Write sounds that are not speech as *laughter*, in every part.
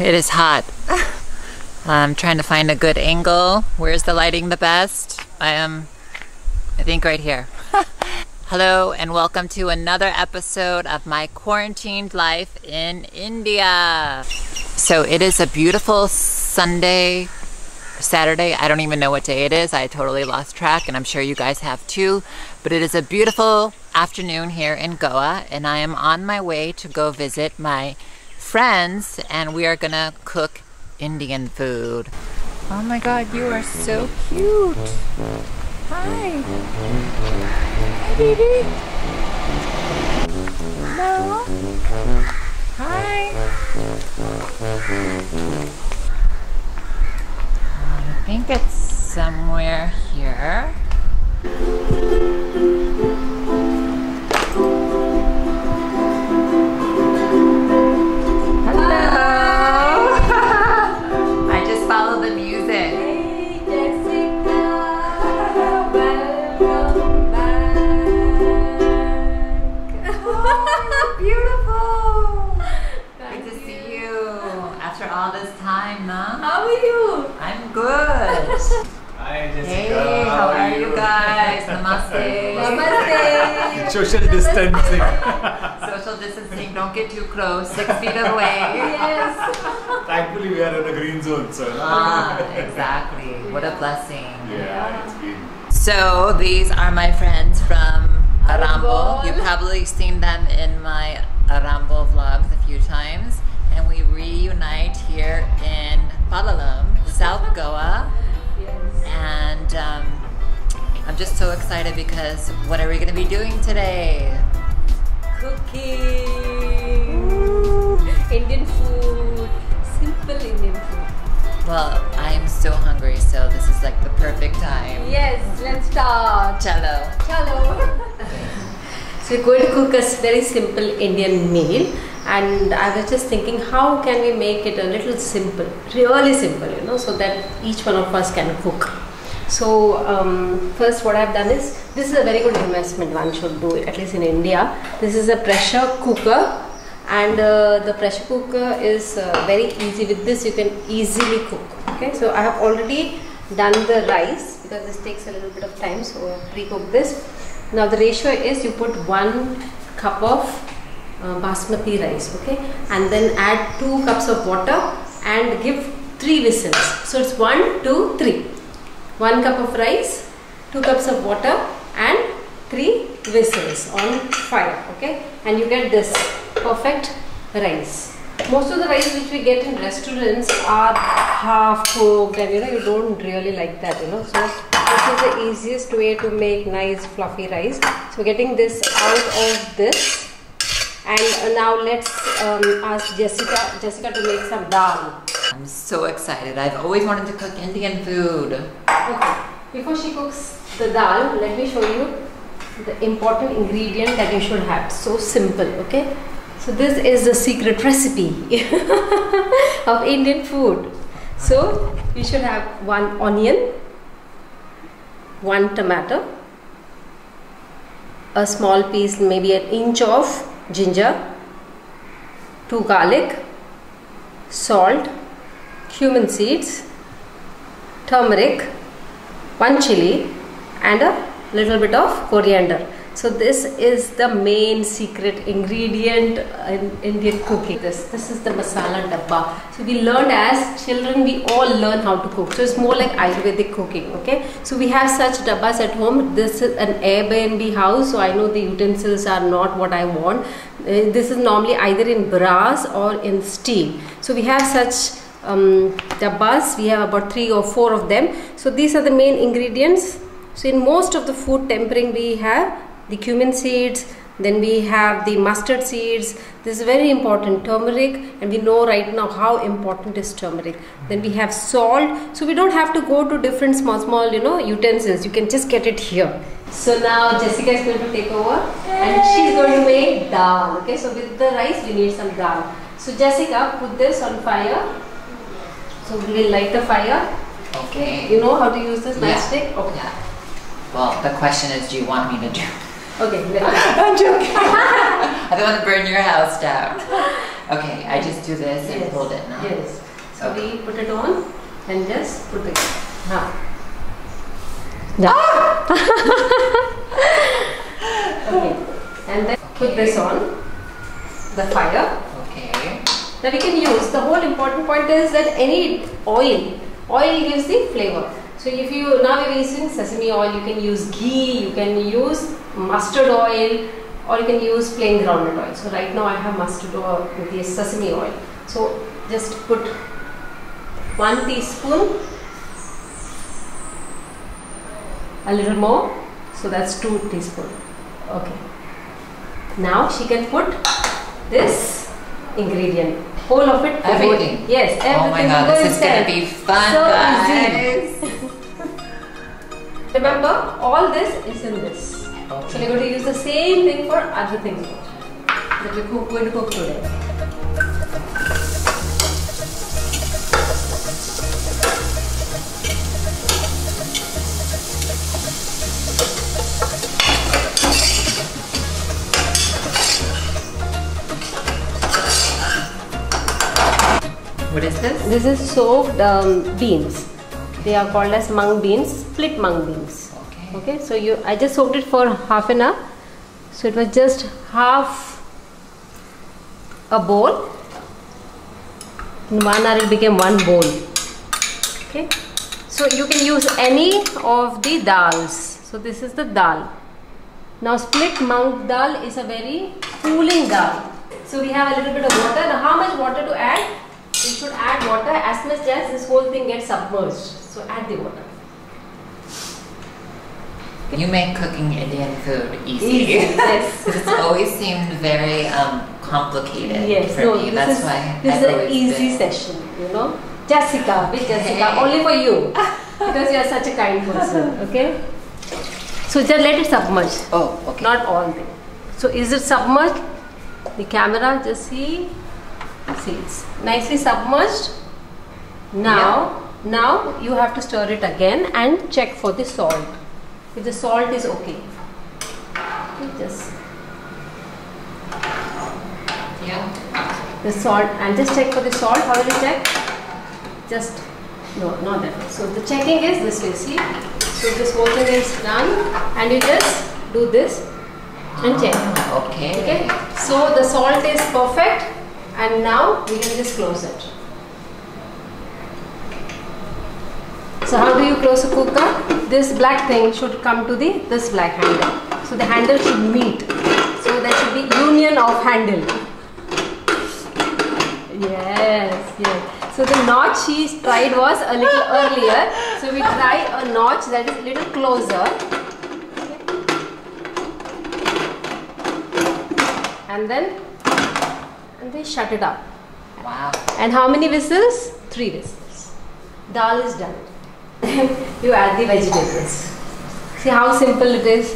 it is hot. I'm trying to find a good angle. Where's the lighting the best? I am, I think right here. *laughs* Hello and welcome to another episode of my quarantined life in India. So it is a beautiful Sunday, Saturday. I don't even know what day it is. I totally lost track and I'm sure you guys have too. But it is a beautiful afternoon here in Goa and I am on my way to go visit my friends and we are gonna cook Indian food. Oh my god, you are so cute. Hi. Hi, baby. Hello. Hi. I think it's somewhere here. Social distancing. *laughs* Social distancing, don't get too close, six feet away. Yes. Thankfully, we are in a green zone, so. Ah, exactly. What a blessing. Yeah, it's been. So these are my friends from Arambol. Arambol. You've probably seen them in my Arambol vlogs a few times. And we reunite here in Palolem, South Goa. Yes. And um, I'm just so excited because what are we going to be doing today? Cooking. Indian food. Simple Indian food. Well, I am so hungry, so this is like the perfect time. Yes, let's start. Chalo. Hello. *laughs* so we're going to cook a very simple Indian meal and I was just thinking how can we make it a little simple, really simple, you know, so that each one of us can cook. So um, first what I've done is, this is a very good investment one should do at least in India. This is a pressure cooker and uh, the pressure cooker is uh, very easy. With this you can easily cook okay? So i have already done the rice because this takes a little bit of time so pre-cook this. Now the ratio is you put one cup of uh, basmati rice okay? And then add two cups of water and give three whistles. So it's one two three one cup of rice two cups of water and three whistles on fire okay? And you get this perfect rice. Most of the rice which we get in restaurants are half cooked and you know you don't really like that you know? So this is the easiest way to make nice fluffy rice. So getting this out of this. And uh, now let's um, ask jessica jessica to make some dal I'm so excited. I've always wanted to cook Indian food. Okay. Before she cooks the dal, let me show you the important ingredient that you should have. So simple, okay? So this is the secret recipe *laughs* of Indian food. So you should have one onion, one tomato, a small piece, maybe an inch of ginger, two garlic, salt, cumin seeds, turmeric, one chili and a little bit of coriander. So this is the main secret ingredient in Indian cooking. This this is the masala dabba. So we learned as children we all learn how to cook. So it's more like Ayurvedic cooking. Okay. So we have such dabbas at home. This is an Airbnb house. So I know the utensils are not what I want. Uh, this is normally either in brass or in steel. So we have such um, dabbas. We have about three or four of them. So these are the main ingredients. So in most of the food tempering we have the cumin seeds, then we have the mustard seeds. This is very important, turmeric, and we know right now how important is turmeric. Then we have salt. So we don't have to go to different small, small, you know, utensils. You can just get it here. So now Jessica is going to take over, and she's going to make dal. Okay, so with the rice we need some dal. So Jessica, put this on fire. So we will light the fire. Okay. You know how to use this Yeah. matchstick? Okay. Yeah. Well, the question is, do you want me to do? Okay, let *laughs* me. I'm joking. I don't want to burn your house down. Okay, I just do this and hold it now. Yes. So Okay. we put it on and just put it. Now. Ah! *laughs* okay. And then put this on the fire. Okay. Now we can use the whole important point is that any oil, oil gives the flavor. So if you now we're using sesame oil, you can use ghee, you can use mustard oil, or you can use plain groundnut oil. So right now I have mustard oil with the sesame oil. So just put one teaspoon, a little more. So that's two teaspoon. Okay. Now she can put this ingredient, whole of it. Everything? Yes, everything. Oh my god, this is gonna be fun, So guys. easy. *laughs* Remember, all this is in this. So we're going to use the same thing for other things that we're going to cook today. What is this? This is soaked um, beans. They are called as mung beans, split mung beans. Okay. Okay, so you I just soaked it for half an hour. So it was just half a bowl. In one hour it became one bowl. Okay. So you can use any of the dals. So this is the dal. Now split mung dal is a very cooling dal. So we have a little bit of water. Now how much water to add? You should add water as much as this whole thing gets submerged. So add the water. You make cooking Indian food easy. Easy, yes. *laughs* it's always seemed very um, complicated Yes, for no, me. That's is why this I've is an easy been- session, you know. Jessica, with Jessica, Hey. only for you *laughs* because you are such a kind person. Okay. So just let it submerge, Oh, okay. not all the. So is it submerged? The camera just see, see it's nicely submerged. Now, now you have to stir it again and check for the salt. If the salt is okay, just yeah. the salt and just check for the salt. How will you check? Just no, not that way. So the checking is this way. See, so this whole thing is done, and you just do this and check. Okay. Okay. So the salt is perfect, and now we can just close it. So how do you close a cooker? This black thing should come to the this black handle. So the handle should meet. So there should be union of handle. Yes, yes. So the notch she tried was a little earlier. So we try a notch that is a little closer. And then and they shut it up. Wow. And how many whistles? Three whistles. Dal is done. *laughs* you add the vegetables. See how simple it is?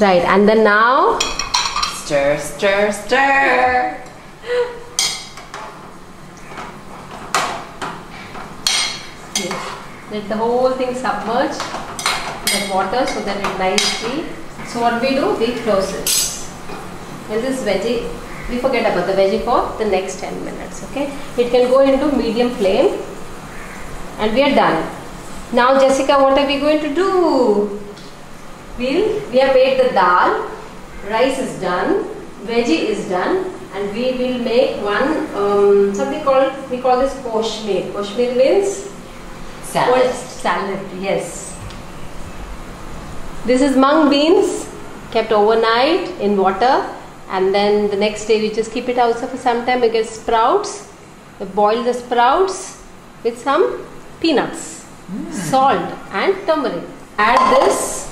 Right, and then now Stir, stir, stir. let the whole thing submerge that water so that it nicely. So what we do? We close it. And this veggie, we forget about the veggie for the next 10 minutes. Okay, it can go into medium flame, and we are done. Now, Jessica, what are we going to do? We'll, we have made the dal, rice is done, veggie is done, and we will make one um, something called we call this koshmir. Koshmir means Salad. Salad, yes. This is mung beans kept overnight in water and then the next day we just keep it outside for some time. We get sprouts. We boil the sprouts with some peanuts, hmm. salt and turmeric. Add this.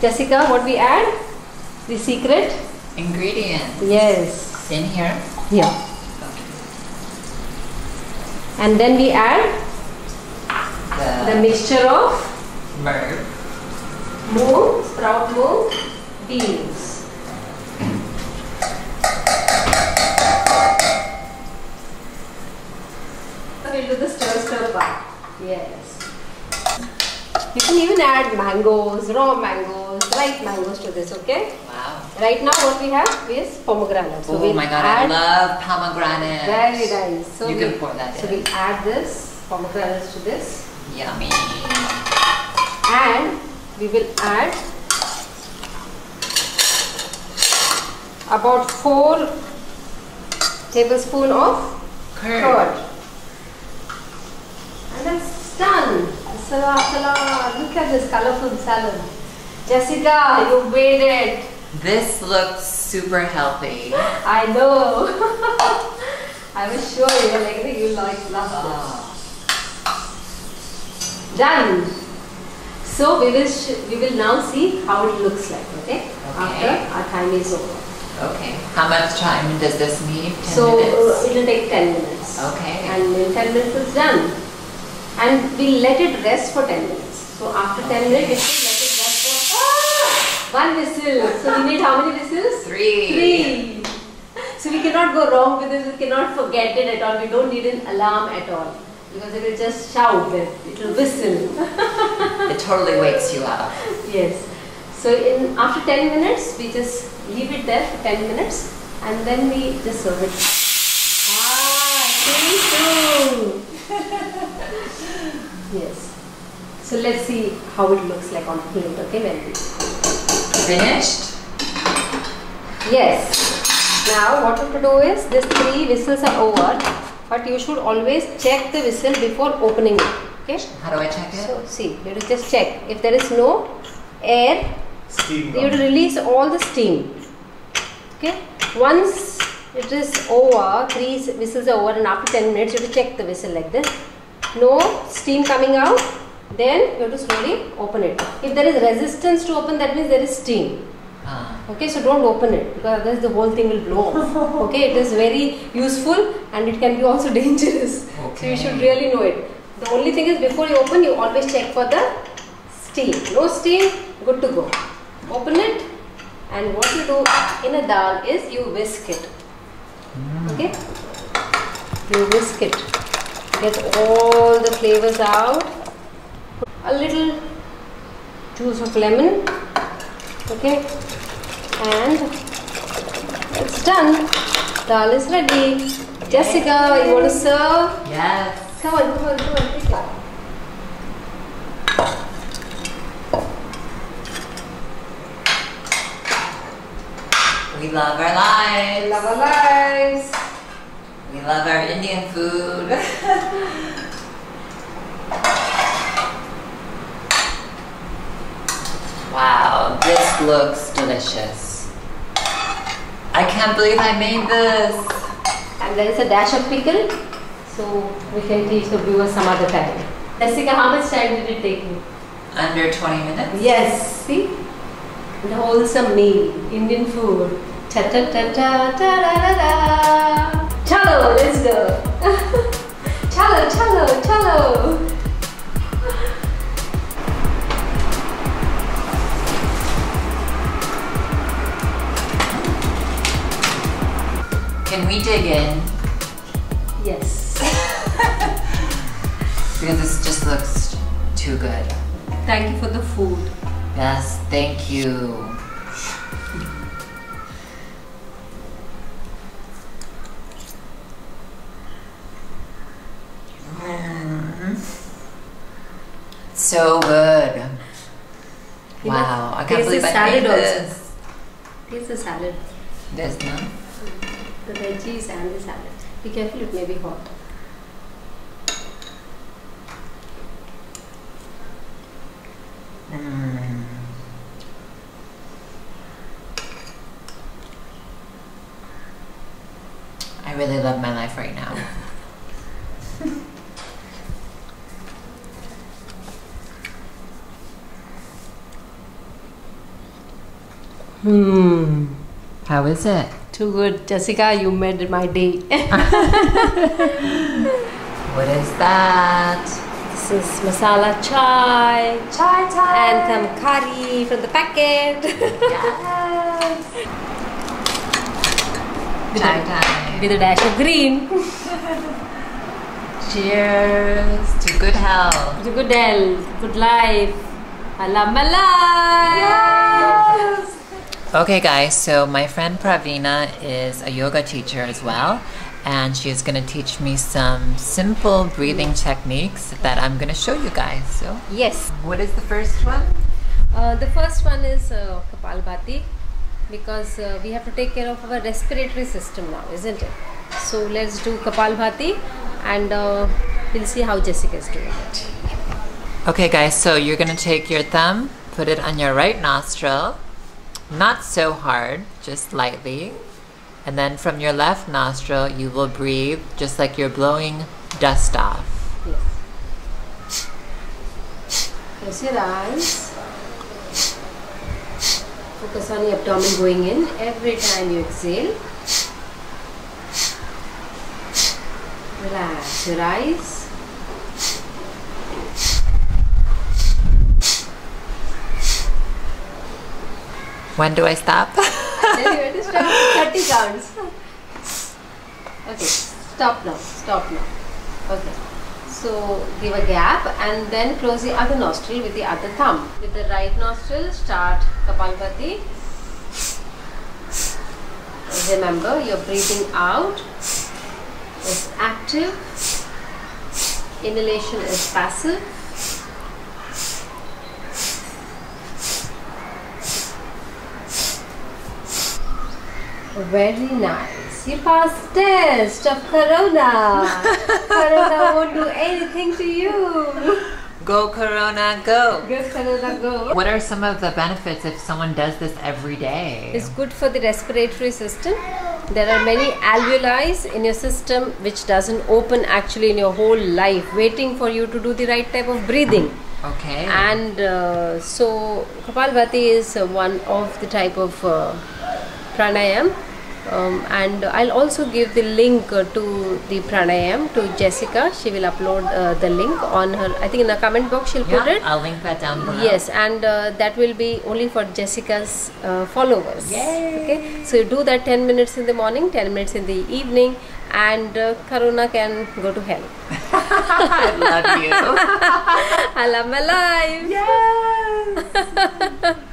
Jessica, what we add? The secret? Ingredients. Yes. In here. Here. And then we add The, the mixture of merv. moong, sprout moong, beans. So the stir stir part. Yes. You can even add mangoes, raw mangoes, ripe mangoes to this, okay? Wow. Right now what we have is pomegranate. So oh we'll my god, add I love pomegranate. Very nice. So You we, can pour that in. So in. we'll add this pomegranates to this Yummy. and we will add about 4 tablespoon of Curd. curd. And that's done. Salah, salah. Look at this colorful salad. Jessica, you made it. This looks super healthy. *laughs* I know. *laughs* I was sure you were like, you like love Oh. Done. So we will sh- we will now see how it looks like. Okay. okay. After our time is over. Okay. How much time does this need? 10 so uh, minutes? it will take 10 minutes. Okay. And in 10 minutes it's done. And we let it rest for 10 minutes. So after 10 minutes, will let it rest for ah, one whistle. So we need how many whistles? Three. Three. So we cannot go wrong with this. We cannot forget it at all. We don't need an alarm at all because it will just shout. It will whistle. It totally wakes you up. yes. So in after 10 minutes, we just leave it there for 10 minutes, and then we just serve it. Ah, see soon. Yes. So let's see how it looks like on the plate. Okay, when we Finished? Yes. Now what you have to do is these three whistles are over, but you should always check the whistle before opening it. Okay. How do I check it? So see, you have to just check if there is no air Steam. you have to release all the steam. Okay. Once it is over, three whistles are over, and after 10 minutes, you have to check the whistle like this. No steam coming out, then you have to slowly open it. If there is resistance to open, that means there is steam. Ah. Okay, so don't open it because otherwise the whole thing will blow off. *laughs* Okay, it is very useful and it can be also *laughs* dangerous. So you should really know it. The only thing is before you open, you always check for the steam. No steam, good to go. Open it and what you do in a dal is you whisk it. Okay, you whisk it. Get all the flavors out. A little juice of lemon. Okay, and it's done. Dal is ready. Jessica, you want to serve? Yes. Come on, come on, come on. We love our lives. Love our lives. We love our Indian food. *laughs* wow, this looks delicious. I can't believe I made this. And there is a dash of pickle, so we can teach the viewers some other time. Jessica, how much time did it take you? Under 20 minutes? Yes, see? The wholesome meal, Indian food. Ta ta ta ta ta da da da. Chalo, let's go. *laughs* chalo, chalo, chalo. Can we dig in? Yes. *laughs* Because this just looks too good. Thank you for the food. Yes, thank you. So good. You know, Wow, I can't believe I salad made also. this. Here's the salad. There's none. The veggies and the salad. Be careful, it may be hot. Mm. I really love my life right now. Hmm. How is it? Too good. Jessica, you made my day. *laughs* What is that? this is masala chai. Chai And some curry from the packet. Yes. Chai time. With a dash of green. *laughs* Cheers to good health. To good health, good life. I love my life. Okay, guys, so my friend Pravina is a yoga teacher as well, and she is going to teach me some simple breathing techniques that I'm going to show you guys. So, Yes. what is the first one? Uh, the first one is uh, Kapalbhati because uh, we have to take care of our respiratory system now, isn't it? So let's do Kapalbhati and uh, we'll see how Jessica is doing it. Okay, guys, so you're going to take your thumb, put it on your right nostril, not so hard, just lightly. And then from your left nostril, you will breathe just like you're blowing dust off. Yes. Close your eyes. Focus on your abdomen going in every time you exhale. Relax your eyes. When do I stop? You when stop. 30 counts. Okay, stop now. Stop now. Okay. So give a gap and then close the other nostril with the other thumb. With the right nostril, start Kapalbhati. Remember, you're breathing out is active, inhalation is passive. Very nice. You passed test of Corona. *laughs* corona won't do anything to you. go, Corona, go! Good Corona go. What are some of the benefits if someone does this every day? It's good for the respiratory system. There are many alveoli in your system which doesn't open actually in your whole life, waiting for you to do the right type of breathing. Okay. And uh, so Kapalbhati is uh, one of the type of uh, pranayam. Um, and I'll also give the link uh, to the pranayam to Jessica. She will upload uh, the link on her. I think in the comment box she'll put yeah, it. I'll link that down below. Yes, and uh, that will be only for Jessica's uh, followers. Yay. Okay, so you do that 10 minutes in the morning, 10 minutes in the evening, and uh, Corona can go to hell. *laughs* I love you. *laughs* I love my life. *laughs*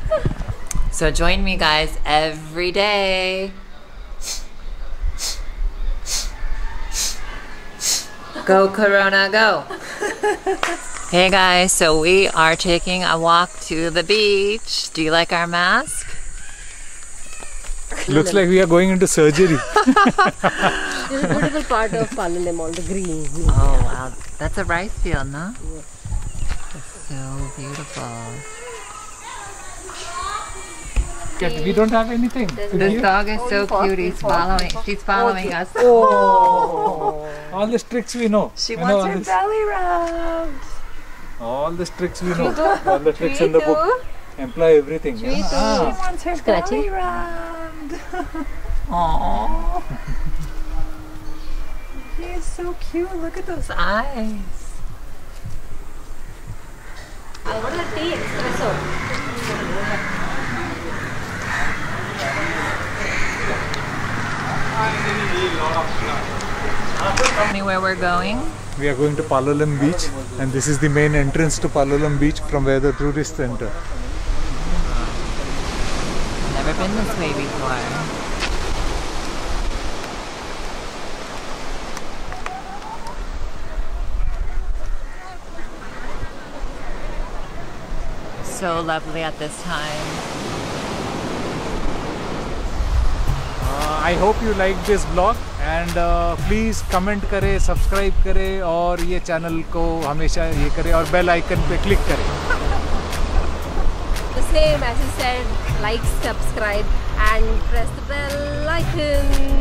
so join me, guys, every day. Go, Corona, go. *laughs* hey, guys, so we are taking a walk to the beach. Do you like our mask? Looks like we are going into surgery. *laughs* *laughs* This is a beautiful part of Palolem, all the green. Oh, wow. That's a rice field, no? It's so beautiful. We don't have anything. This dog is so cute. He's following. She's following us. Oh, All the tricks we know. She You know, wants all her this- belly rubbed. All the tricks we know. All the tricks in the book. Employ everything. yeah. Ah. wants her Scratching. rubbed. *laughs* Aww. He is so cute. Look at those eyes. I want a Anywhere we're going? We are going to Palolem Beach and this is the main entrance to Palolem Beach from where the tourists enter. Never been this way before. So lovely at this time. I hope you like this blog and please comment करें subscribe करें और ये channel को हमेशा ये करें और bell icon पे क्लिक करें Same, as I.